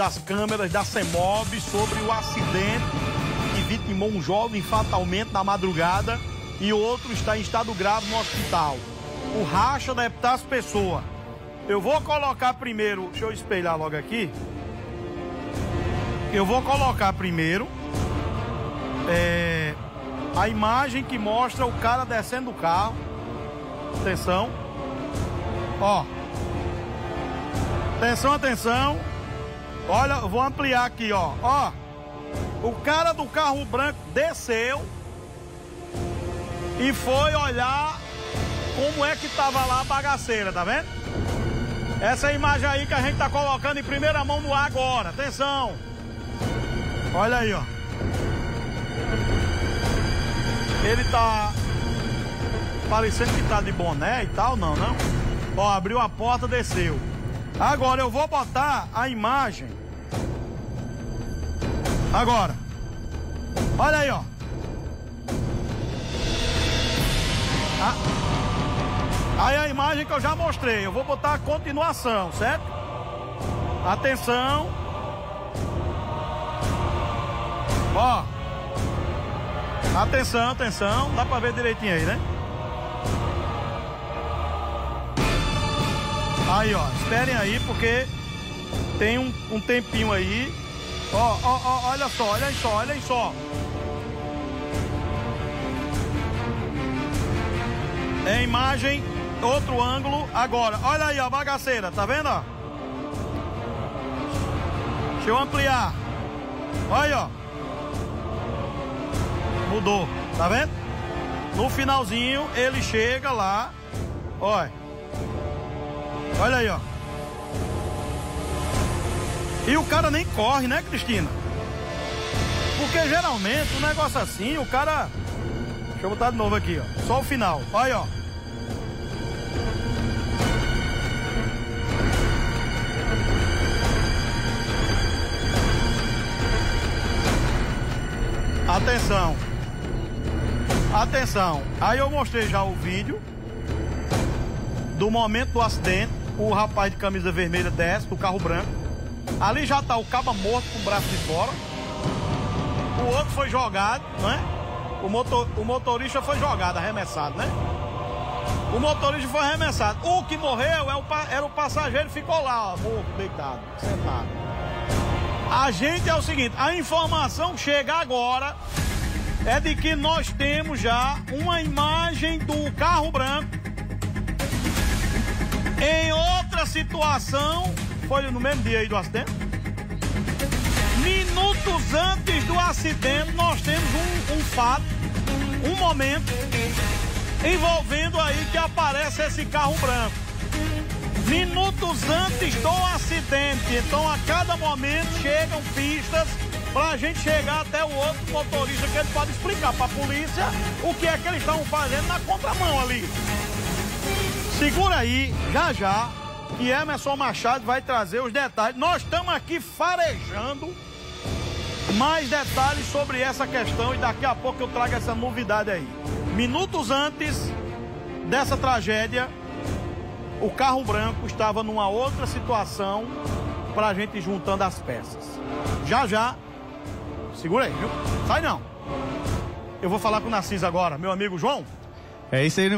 das câmeras da CEMOB sobre o acidente que vitimou um jovem fatalmente na madrugada e outro está em estado grave no hospital. O racha da Epitácio Pessoa. Eu vou colocar primeiro, deixa eu espelhar logo aqui. Eu vou colocar primeiro é, a imagem que mostra o cara descendo do carro. Atenção. Ó. Atenção, atenção. Olha, vou ampliar aqui, ó. Ó. O cara do carro branco desceu e foi olhar como é que tava lá a bagaceira, tá vendo? Essa imagem aí que a gente tá colocando em primeira mão no ar agora. Atenção. Olha aí, ó. Ele tá parecendo que tá de boné e tal, não, não? Ó, abriu a porta, desceu. Agora eu vou botar a imagem. Agora. Olha aí, ó. Ah. Aí a imagem que eu já mostrei. Eu vou botar a continuação, certo? Atenção. Ó. Atenção, atenção. Dá pra ver direitinho aí, né? Aí, ó. Esperem aí, porque tem um, um tempinho aí. Ó, ó, ó, olha só, olha só, olha só. É imagem, outro ângulo. Agora, olha aí, ó, bagaceira, tá vendo, ó? Deixa eu ampliar. Olha aí, ó. Mudou, tá vendo? No finalzinho, ele chega lá. Olha. Olha aí, ó. E o cara nem corre, né, Cristina? Porque geralmente um negócio assim, o cara. Deixa eu botar de novo aqui, ó. Só o final. Olha aí, ó. Atenção. Atenção. Aí eu mostrei já o vídeo do momento do acidente. O rapaz de camisa vermelha desce do carro branco. Ali já tá o caba morto com o braço de fora. O outro foi jogado, né? O, motor, o motorista foi jogado, arremessado, né? O motorista foi arremessado. O que morreu é o, era o passageiro ficou lá, ó, morto, deitado, sentado. A gente é o seguinte, a informação chega agora é de que nós temos já uma imagem do carro branco situação, foi no mesmo dia aí do acidente. Minutos antes do acidente, nós temos um, um fato, um momento envolvendo aí que aparece esse carro branco. Minutos antes do acidente, então a cada momento chegam pistas para a gente chegar até o outro motorista que ele pode explicar para a polícia o que é que eles estão fazendo na contramão ali. Segura aí, já já, que Emerson Machado vai trazer os detalhes. Nós estamos aqui farejando mais detalhes sobre essa questão e daqui a pouco eu trago essa novidade aí. Minutos antes dessa tragédia, o carro branco estava numa outra situação para a gente juntando as peças. Já já, segura aí, viu? Sai não. Eu vou falar com o Narciso agora, meu amigo João. É isso aí,